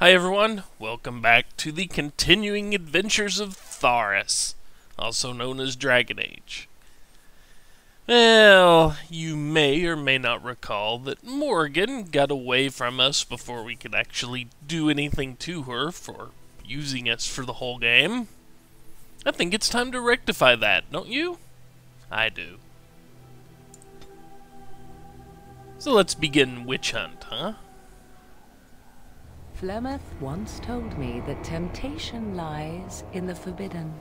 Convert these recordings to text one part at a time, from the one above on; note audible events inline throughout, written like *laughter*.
Hi everyone, welcome back to the continuing adventures of Tharis, also known as Dragon Age. Well, you may or may not recall that Morgan got away from us before we could actually do anything to her for using us for the whole game. I think it's time to rectify that, don't you? I do. So let's begin Witch Hunt, huh? Flemeth once told me that temptation lies in the forbidden.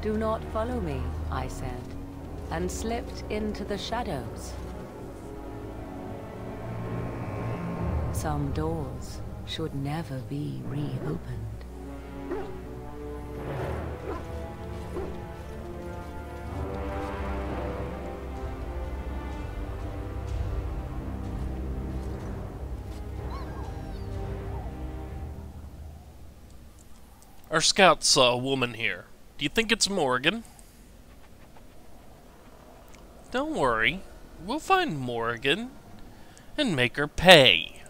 Do not follow me, I said, and slipped into the shadows. Some doors should never be reopened. Our scouts saw a woman here. Do you think it's Morgan? Don't worry. We'll find Morgan and make her pay.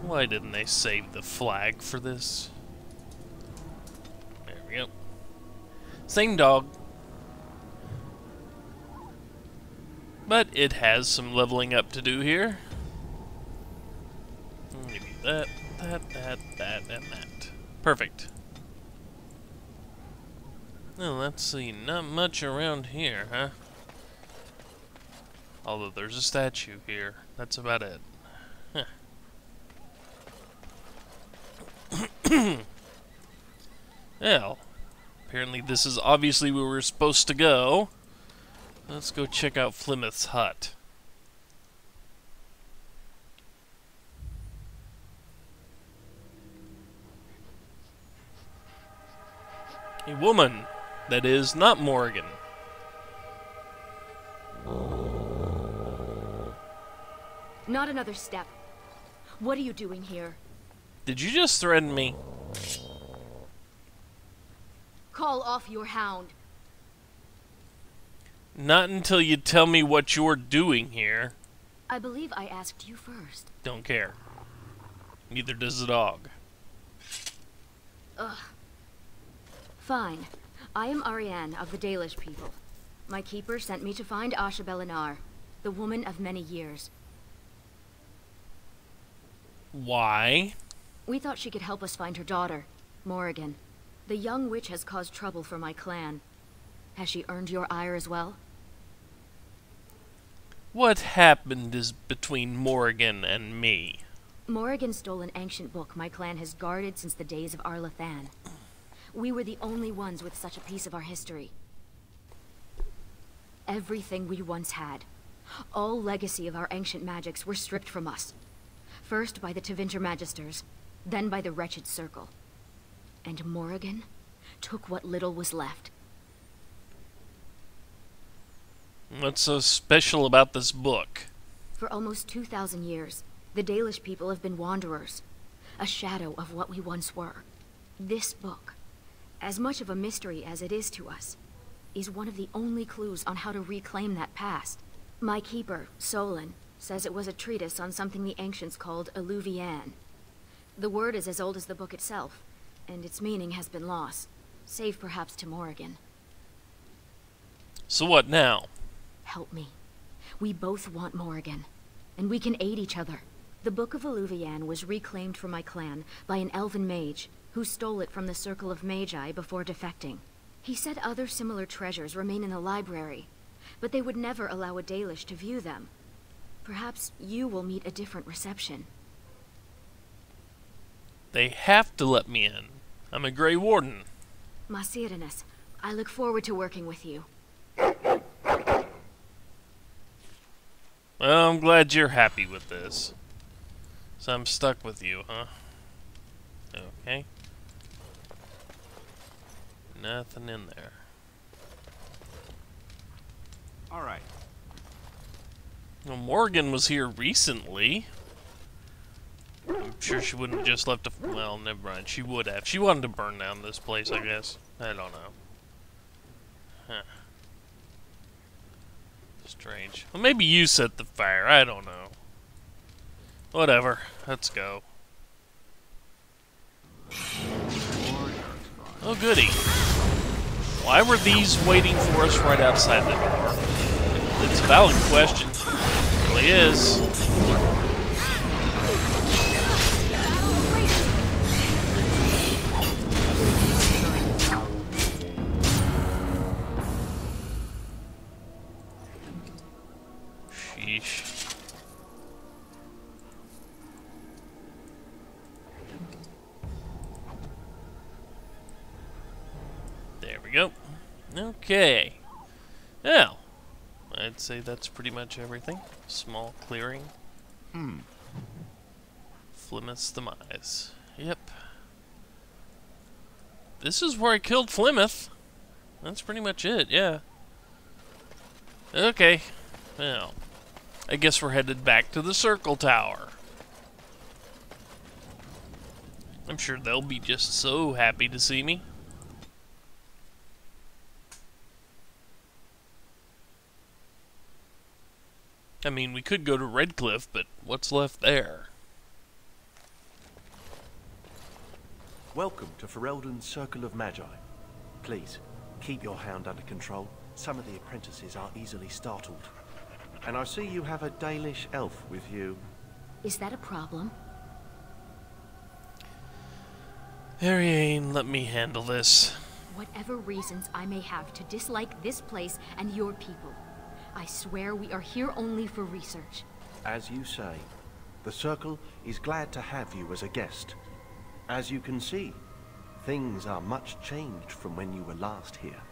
Why didn't they save the flag for this? There we go. Same dog. But it has some leveling up to do here. That, that, that, that, and that. Perfect. Now, let's see. Not much around here, huh? Although there's a statue here. That's about it. Huh. *clears throat* well, apparently this is obviously where we're supposed to go. Let's go check out Flemeth's hut. Woman that is not Morgan. Not another step. What are you doing here? Did you just threaten me? Call off your hound. Not until you tell me what you're doing here. I believe I asked you first. Don't care. Neither does the dog. Ugh. Fine. I am Ariane of the Dalish people. My keeper sent me to find Asha'bellanar, the woman of many years. Why? We thought she could help us find her daughter, Morrigan. The young witch has caused trouble for my clan. Has she earned your ire as well? What happened is between Morrigan and me. Morrigan stole an ancient book my clan has guarded since the days of Arlathan. We were the only ones with such a piece of our history. Everything we once had, all legacy of our ancient magics were stripped from us. First by the Tevinter Magisters, then by the Wretched Circle. And Morrigan took what little was left. What's so special about this book? For almost 2,000 years, the Dalish people have been wanderers, a shadow of what we once were. This book, as much of a mystery as it is to us, is one of the only clues on how to reclaim that past. My keeper, Solon, says it was a treatise on something the ancients called Eluvian. The word is as old as the book itself, and its meaning has been lost, save perhaps to Morrigan. So what now? Help me. We both want Morrigan, and we can aid each other. The Book of Eluvian was reclaimed for my clan by an elven mage who stole it from the Circle of Magi before defecting. He said other similar treasures remain in the library, but they would never allow a Dalish to view them. Perhaps you will meet a different reception. They have to let me in. I'm a Grey Warden. Ma serannas, I look forward to working with you. Well, I'm glad you're happy with this. So I'm stuck with you, huh? Okay. Nothing in there. All right. Well, Morgan was here recently. I'm sure she wouldn't have just left a... Well, never mind. She would have. She wanted to burn down this place, I guess. I don't know. Huh. Strange. Well, maybe you set the fire. I don't know. Whatever. Let's go. Oh, goody. Why were these waiting for us right outside the door? It's a valid question. It really is. Okay. Now, I'd say that's pretty much everything. Small clearing. Hmm. Flemeth's demise. Yep. This is where I killed Flemeth. That's pretty much it, yeah. Okay. Well, I guess we're headed back to the Circle Tower. I'm sure they'll be just so happy to see me. I mean, we could go to Redcliffe, but what's left there? Welcome to Ferelden's Circle of Magi. Please, keep your hound under control. Some of the apprentices are easily startled. And I see you have a Dalish elf with you. Is that a problem? Ariane, let me handle this. Whatever reasons I may have to dislike this place and your people, I swear we are here only for research. As you say, the Circle is glad to have you as a guest. As you can see, things are much changed from when you were last here.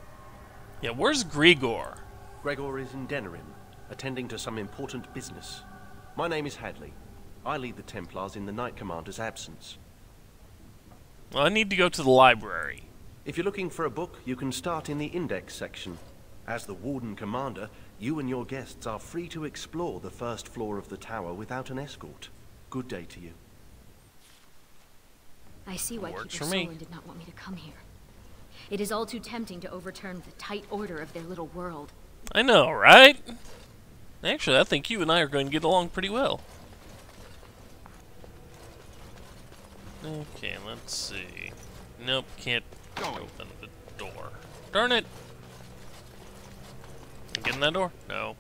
Yeah, where's Greagoir? Greagoir is in Denerim, attending to some important business. My name is Hadley. I lead the Templars in the Knight Commander's absence. Well, I need to go to the library. If you're looking for a book, you can start in the index section. As the Warden Commander, you and your guests are free to explore the first floor of the tower without an escort. Good day to you. I see why Works Keeper for me. Solon did not want me to come here. It is all too tempting to overturn the tight order of their little world. I know, right? Actually, I think you and I are going to get along pretty well. Okay, let's see. Nope, can't open the door. Darn it! Get in that door? No.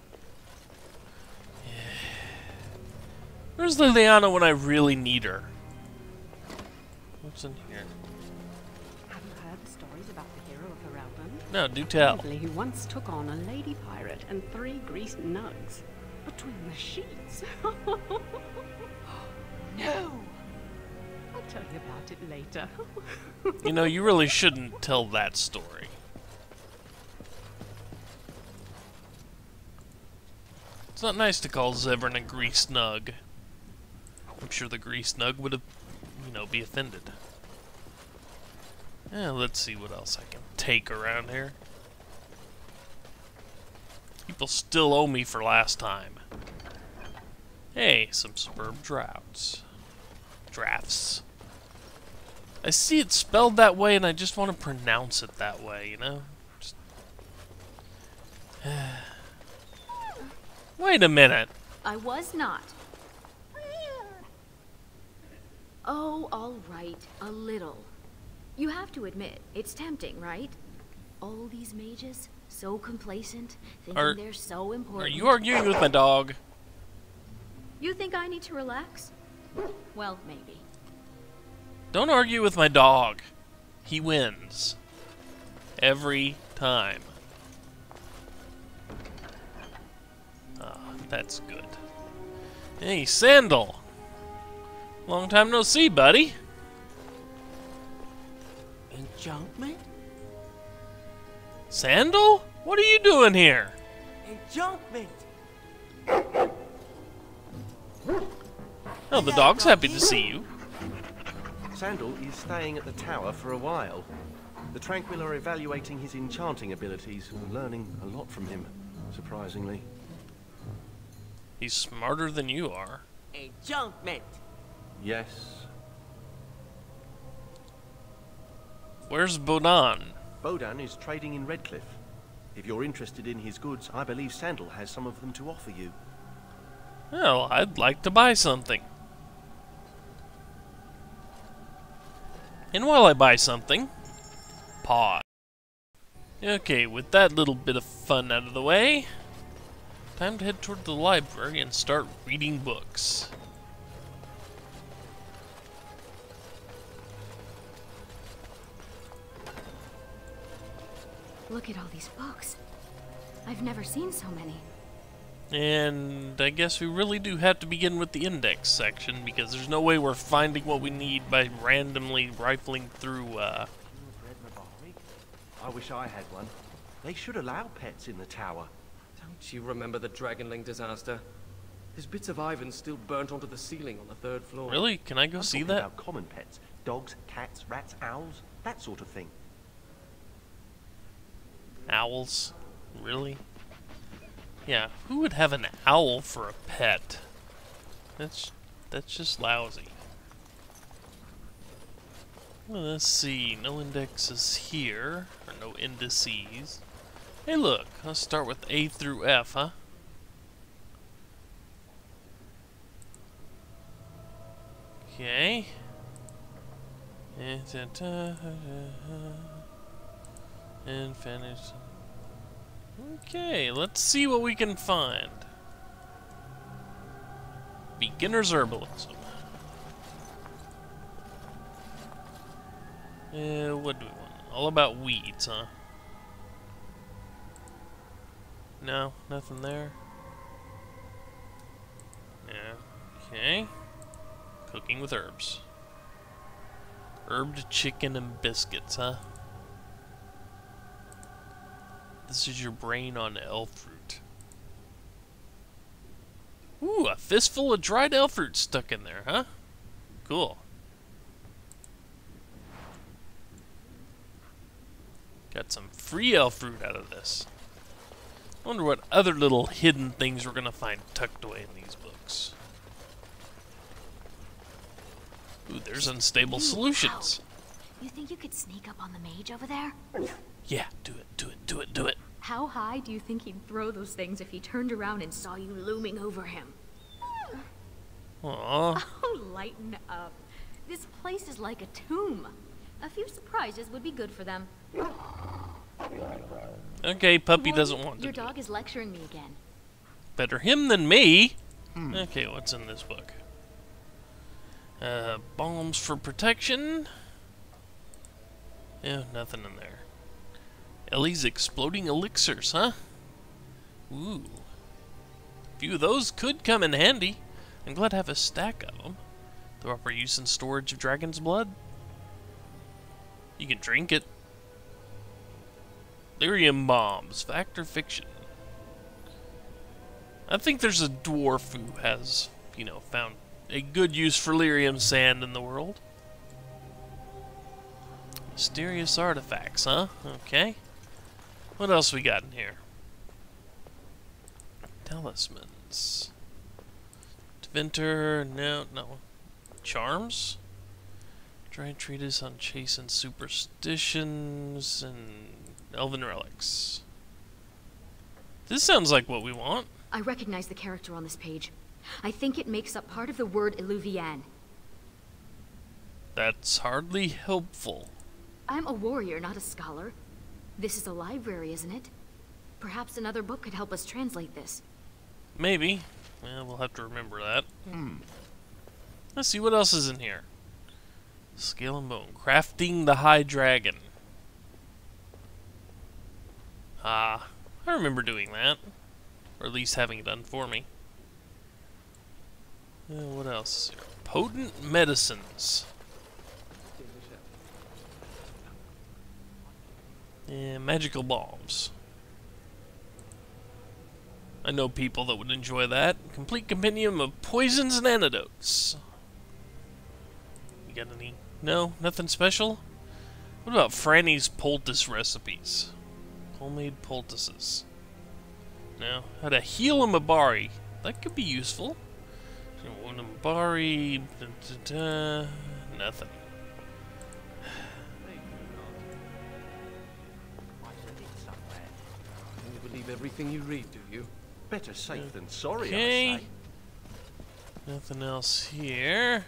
Where's Leliana when I really need her? What's in here? Have you heard the stories about the hero of Ferelden? No, do tell. Who once took on a lady pirate and three greased nugs between the sheets. *laughs* no! I'll tell you about it later. *laughs* You know, you really shouldn't tell that story. It's not nice to call Zevran a grease nug. I'm sure the grease nug would have, you know, be offended. Yeah, let's see what else I can take around here. People still owe me for last time. Hey, some superb droughts. Drafts. I see it spelled that way, and I just want to pronounce it that way, you know? Just... *sighs* *sighs* Wait a minute. I was not. Oh, all right, a little. You have to admit, it's tempting, right? All these mages, so complacent, thinking Are- they're so important. Are you arguing with my dog? You think I need to relax? Well, maybe. Don't argue with my dog. He wins. Every time. That's good. Hey, Sandal. Long time no see, buddy. Enchantment? Sandal? What are you doing here? Enchantment! Oh, the dog's happy to see you. Sandal is staying at the tower for a while. The Tranquil are evaluating his enchanting abilities and learning a lot from him, surprisingly. He's smarter than you are. Enchantment! Yes, Where's Bodahn? Bodahn is trading in Redcliffe. If you're interested in his goods, I believe Sandal has some of them to offer you. Well, I'd like to buy something. And while I buy something, pause. Okay, with that little bit of fun out of the way, time to head toward the library and start reading books. Look at all these books. I've never seen so many. And I guess we really do have to begin with the index section because there's no way we're finding what we need by randomly rifling through, uh, Red Mabari? I wish I had one. They should allow pets in the tower. Don't you remember the Dragonling disaster? There's bits of Ivan still burnt onto the ceiling on the third floor. Really? Can I go I'm see that? about common pets. Dogs, cats, rats, owls, that sort of thing. Owls? Really? Yeah, who would have an owl for a pet? That's that's just lousy. Let's see. No indexes here, or no indices. Hey, look. Let's start with A through F, huh? Okay. And finish. Okay, let's see what we can find. Beginner's herbalism. Uh, what do we want? All about weeds, huh? No, nothing there. Yeah. Okay. Cooking with herbs. Herbed chicken and biscuits, huh? This is your brain on elf fruit. Ooh, a fistful of dried elf fruit stuck in there, huh? Cool. Got some free elf fruit out of this. Wonder what other little hidden things we're gonna find tucked away in these books. Ooh, there's unstable solutions. You think you could sneak up on the mage over there? Yeah, do it, do it, do it, do it. How high do you think he'd throw those things if he turned around and saw you looming over him? Aww. *laughs* Oh, lighten up. This place is like a tomb. A few surprises would be good for them. Okay, puppy doesn't want to. Your dog is lecturing me again. Better him than me. Okay, what's in this book? Uh, bombs for protection. Yeah, nothing in there. Ellie's exploding elixirs, huh? Ooh. A few of those could come in handy. I'm glad to have a stack of them. They're up for use and storage of dragon's blood. You can drink it. Lyrium bombs, fact or fiction? I think there's a dwarf who has, you know, found a good use for lyrium sand in the world. Mysterious artifacts, huh? Okay. What else we got in here? Talismans. Deventer, no, no. Charms? Dry treatise on chase and superstitions and elven relics. This sounds like what we want. I recognize the character on this page. I think it makes up part of the word Eluvian. That's hardly helpful. I'm a warrior, not a scholar. This is a library, isn't it? Perhaps another book could help us translate this. Maybe. Well, we'll have to remember that. Hmm. Let's see what else is in here. Scale and bone. Crafting the high dragon. Ah, I remember doing that. Or at least having it done for me. Uh, what else? Potent medicines. Yeah, magical bombs. I know people that would enjoy that. Complete compendium of poisons and antidotes. You got any? No? Nothing special? What about Franny's poultice recipes? Homemade poultices. Now, How to heal a Mabari. That could be useful. One Mabari. Da, da, da, nothing. I said it somewhere. believe everything you read, do you? Better safe than sorry, Okay. I say. Nothing else here.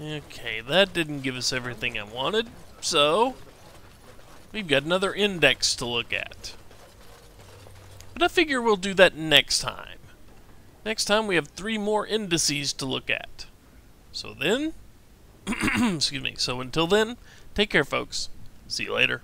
Okay, that didn't give us everything I wanted, so we've got another index to look at. But I figure we'll do that next time. Next time we have three more indices to look at. So then, *clears throat* excuse me, so until then, take care folks. See you later.